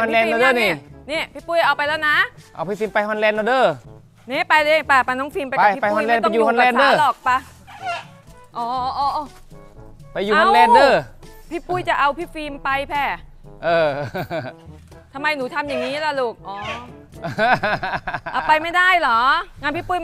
ฮอนแลนด์เราเด้อนี่ นี่พี่ปุ้ยเอาไปแล้วนะ เอาพี่ฟิล์มไปฮอนแลนด์เราเด้อ นี่ไปเลยไปไปน้องฟิล์มไปกับพี่ปุ้ยไม่ต้องปอยู่ฮอนแลนด์กับเด้อขาหรอกปะอ๋ออ๋อไปอยู่ฮอนแลนด์เด้อ พี่ปุ้ยจะเอาพี่ฟิล์มไปแพ่เออทำไมหนูทำอย่างนี้ล่ะลูก อ๋อ เอาไปไม่ได้เหรอ งานพี่ปุ้ย